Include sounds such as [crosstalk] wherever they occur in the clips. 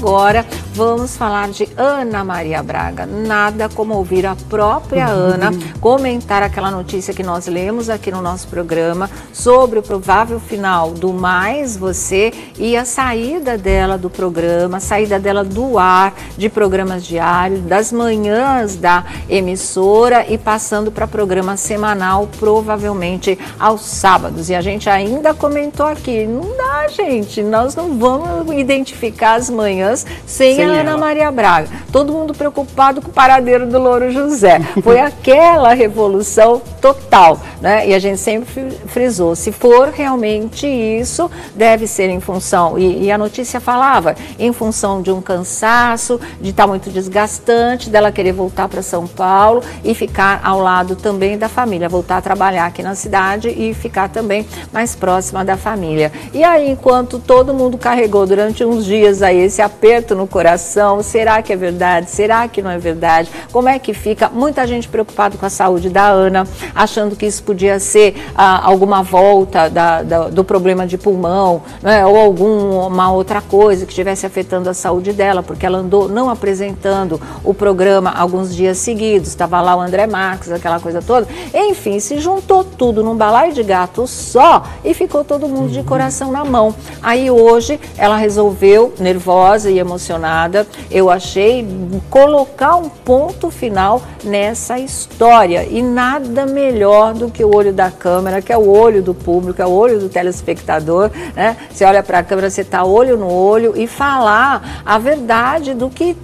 Agora vamos falar de Ana Maria Braga. Nada como ouvir a própria uhum. Ana comentar aquela notícia que nós lemos aqui no nosso programa sobre o provável final do Mais Você e a saída dela do programa, a saída dela do ar, de programas diários, das manhãs da emissora e passando para programa semanal, provavelmente aos sábados. E a gente ainda comentou aqui, não dá, gente, nós não vamos identificar as manhãs sem, sem a Ana Maria Braga. Todo mundo preocupado com o paradeiro do Louro José. Foi [laughs] aquela revolução total, né? E a gente sempre frisou, se for realmente isso, deve ser em função, e, e a notícia falava, em função de um cansaço, de estar tá muito desgastante, dela querer voltar para São Paulo e ficar ao lado também da família, voltar a trabalhar aqui na cidade e ficar também mais próxima da família. E aí, enquanto todo mundo carregou durante uns dias aí esse aperto no coração. Será que é verdade? Será que não é verdade? Como é que fica? Muita gente preocupada com a saúde da Ana, achando que isso podia ser ah, alguma volta da, da, do problema de pulmão, né? ou alguma outra coisa que estivesse afetando a saúde dela, porque ela andou não apresentando o programa alguns dias seguidos. Estava lá o André Marques, aquela coisa toda. Enfim, se juntou tudo num balaio de gato só e ficou todo mundo de coração na mão. Aí hoje ela resolveu, nervosa, e emocionada, eu achei colocar um ponto final nessa história. E nada melhor do que o olho da câmera, que é o olho do público, é o olho do telespectador. Né? Você olha para a câmera, você está olho no olho e falar a verdade do que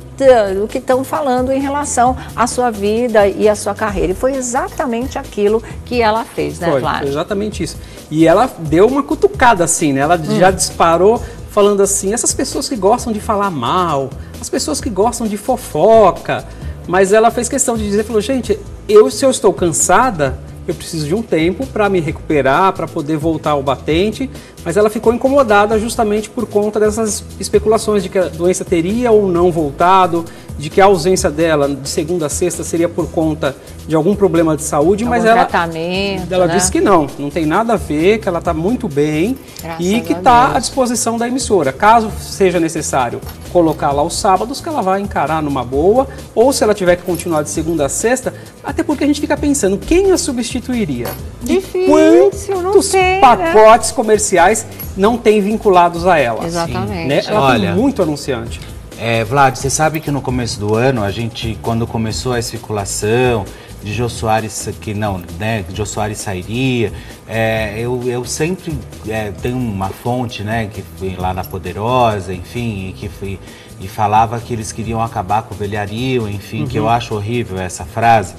do que estão falando em relação à sua vida e à sua carreira. E foi exatamente aquilo que ela fez, né, foi? Foi exatamente isso. E ela deu uma cutucada assim, né? Ela hum. já disparou falando assim, essas pessoas que gostam de falar mal, as pessoas que gostam de fofoca, mas ela fez questão de dizer, falou, gente, eu se eu estou cansada, eu preciso de um tempo para me recuperar, para poder voltar ao batente, mas ela ficou incomodada justamente por conta dessas especulações de que a doença teria ou não voltado, de que a ausência dela de segunda a sexta seria por conta de algum problema de saúde, algum mas ela, tratamento, ela né? disse que não, não tem nada a ver, que ela está muito bem Graças e que está à disposição da emissora. Caso seja necessário colocar lá os sábados, que ela vai encarar numa boa, ou se ela tiver que continuar de segunda a sexta, até porque a gente fica pensando, quem a substituiria? Difícil, quantos tem, né? pacotes né? comerciais não tem vinculados a ela? Exatamente. Né? Ela Olha, tem muito anunciante. É, Vlad, você sabe que no começo do ano, a gente, quando começou a especulação de Jô Soares, que não, né, que Jô Soares sairia, é, eu, eu sempre é, tenho uma fonte, né, que foi lá na Poderosa, enfim, e que foi, e falava que eles queriam acabar com o velhario, enfim, uhum. que eu uhum. acho horrível essa frase.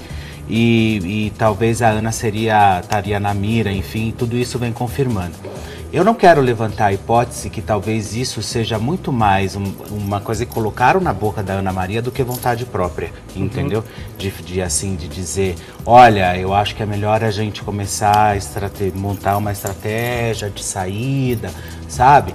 E, e talvez a Ana seria, estaria na mira, enfim, tudo isso vem confirmando. Eu não quero levantar a hipótese que talvez isso seja muito mais um, uma coisa que colocaram na boca da Ana Maria do que vontade própria, uhum. entendeu? De, de, assim, de dizer, olha, eu acho que é melhor a gente começar a montar uma estratégia de saída, sabe?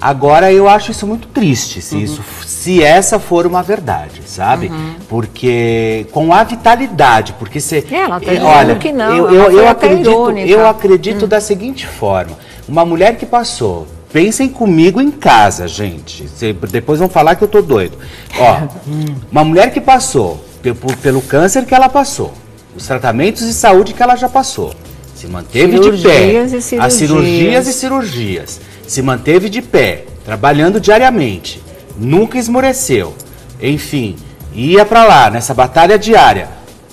Agora eu acho isso muito triste, se, uhum. isso, se essa for uma verdade, sabe? Uhum. Porque com a vitalidade, porque você. É, ela tá é, olha, que não. Eu, eu, eu acredito, eu acredito hum. da seguinte forma uma mulher que passou. Pensem comigo em casa, gente. Cê, depois vão falar que eu tô doido. Ó, [laughs] uma mulher que passou pelo, pelo câncer que ela passou, os tratamentos de saúde que ela já passou, se manteve cirurgias de pé, as cirurgias e cirurgias, se manteve de pé, trabalhando diariamente, nunca esmoreceu, enfim, ia para lá nessa batalha diária.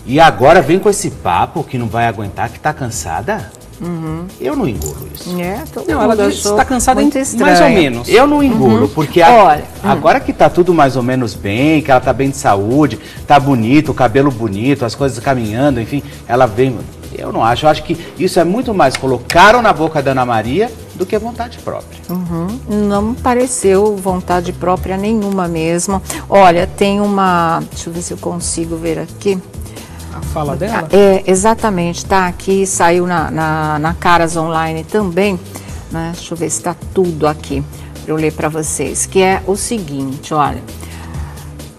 E agora vem com esse papo que não vai aguentar, que tá cansada? Uhum. Eu não engulo isso. É, todo não, ela está cansada muito em, mais ou menos. Eu não engulo, uhum. porque a, Olha, hum. agora que está tudo mais ou menos bem, que ela está bem de saúde, está bonito, o cabelo bonito, as coisas caminhando, enfim, ela vem. Eu não acho. Eu acho que isso é muito mais colocaram na boca da Ana Maria do que vontade própria. Uhum. Não me pareceu vontade própria nenhuma mesmo. Olha, tem uma. Deixa eu ver se eu consigo ver aqui a fala dela? É, exatamente, tá aqui, saiu na, na, na Caras Online também, né? Deixa eu ver se está tudo aqui para eu ler para vocês, que é o seguinte, olha.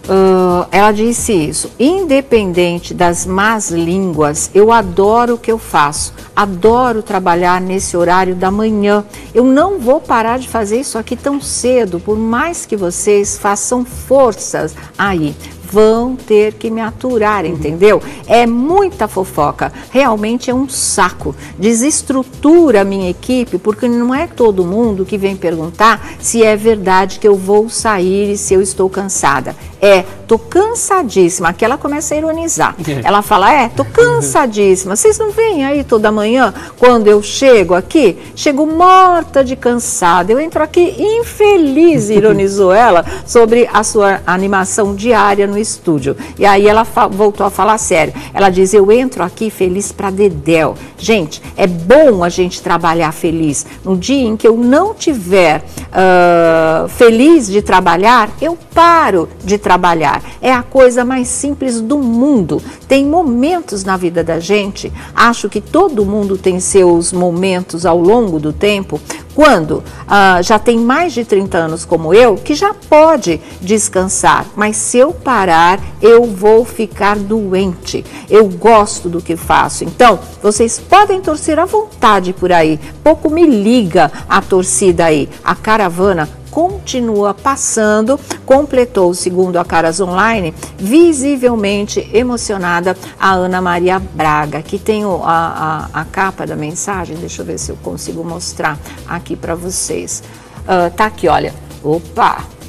Uh, ela disse isso. Independente das más línguas, eu adoro o que eu faço. Adoro trabalhar nesse horário da manhã. Eu não vou parar de fazer isso aqui tão cedo, por mais que vocês façam forças aí vão ter que me aturar, entendeu? É muita fofoca, realmente é um saco. Desestrutura a minha equipe, porque não é todo mundo que vem perguntar se é verdade que eu vou sair e se eu estou cansada. É, tô cansadíssima. Aqui ela começa a ironizar. [laughs] Ela fala: É, tô cansadíssima. Vocês não vêm aí toda manhã quando eu chego aqui? Chego morta de cansada. Eu entro aqui infeliz, [laughs] ironizou ela, sobre a sua animação diária no estúdio. E aí ela voltou a falar sério. Ela diz: Eu entro aqui feliz para Dedéu. Gente, é bom a gente trabalhar feliz. No dia em que eu não tiver uh, feliz de trabalhar, eu paro de trabalhar. É a coisa mais simples do mundo. Tem momentos na vida da gente, acho que todo mundo tem seus momentos ao longo do tempo, quando ah, já tem mais de 30 anos como eu, que já pode descansar, mas se eu parar, eu vou ficar doente. Eu gosto do que faço. Então, vocês podem torcer à vontade por aí. Pouco me liga a torcida aí. A caravana continua passando, completou, segundo a Caras Online, visivelmente emocionada a Ana Maria Braga, que tem a, a, a capa da mensagem, deixa eu ver se eu consigo mostrar aqui para vocês. Uh, tá aqui, olha. Opa!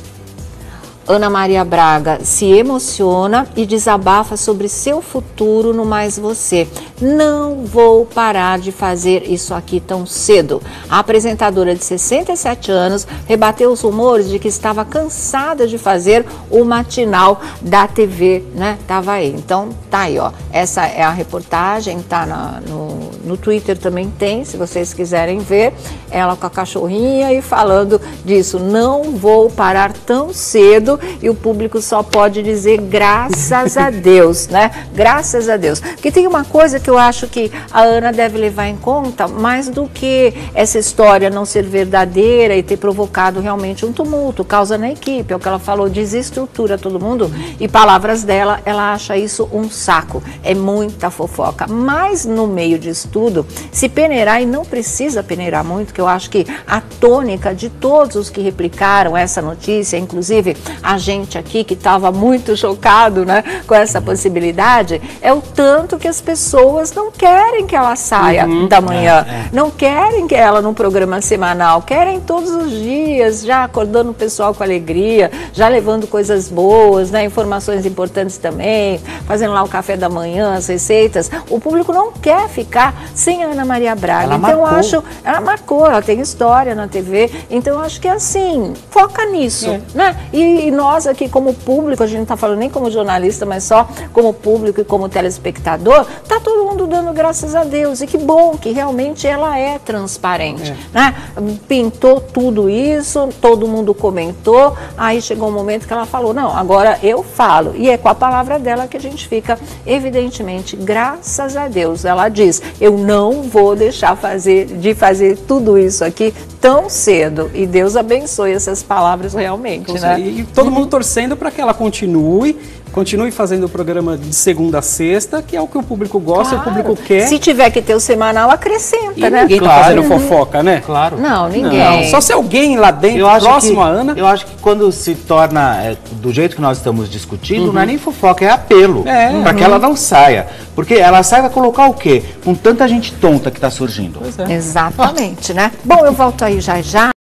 Ana Maria Braga se emociona e desabafa sobre seu futuro no Mais Você. Não vou parar de fazer isso aqui tão cedo. A apresentadora de 67 anos rebateu os rumores de que estava cansada de fazer o matinal da TV, né? Tava aí. Então, tá aí, ó. Essa é a reportagem, tá na, no, no Twitter também tem, se vocês quiserem ver. Ela com a cachorrinha e falando disso. Não vou parar tão cedo e o público só pode dizer graças a Deus, né? Graças a Deus. Porque tem uma coisa que eu acho que a Ana deve levar em conta, mais do que essa história não ser verdadeira e ter provocado realmente um tumulto, causa na equipe, é o que ela falou, desestrutura todo mundo e palavras dela, ela acha isso um saco. É muita fofoca. Mas no meio de estudo, se peneirar e não precisa peneirar muito, que eu acho que a tônica de todos os que replicaram essa notícia, inclusive a gente aqui que estava muito chocado né, com essa possibilidade, é o tanto que as pessoas não querem que ela saia uhum, da manhã, é, é. não querem que ela no programa semanal, querem todos os dias, já acordando o pessoal com alegria, já levando coisas boas, né, informações importantes também, fazendo lá o café da manhã, as receitas. O público não quer ficar sem a Ana Maria Braga. Ela então marcou. eu acho, ela marcou, ela tem história na TV, então eu acho que é assim, foca nisso, é. né? E, e nós aqui como público, a gente não está falando nem como jornalista, mas só como público e como telespectador, tá todo mundo dando graças a Deus. E que bom que realmente ela é transparente. É. Né? Pintou tudo isso, todo mundo comentou, aí chegou um momento que ela falou, não, agora eu falo. E é com a palavra dela que a gente fica, evidentemente, graças a Deus. Ela diz, eu não vou deixar fazer, de fazer tudo isso aqui tão cedo. E Deus abençoe essas palavras realmente, né? E todo mundo torcendo para que ela continue Continue fazendo o programa de segunda a sexta, que é o que o público gosta, claro. o público quer. Se tiver que ter o semanal, acrescenta, e né? Ninguém tá claro. tá fazendo fofoca, né? Claro. Não, ninguém. Não, só se alguém lá dentro, próximo que, a Ana. Eu acho que quando se torna é, do jeito que nós estamos discutindo, uhum. não é nem fofoca, é apelo. É. Para uhum. que ela não saia. Porque ela sai vai colocar o quê? Com tanta gente tonta que está surgindo. É. Exatamente, né? Bom, eu volto aí já já.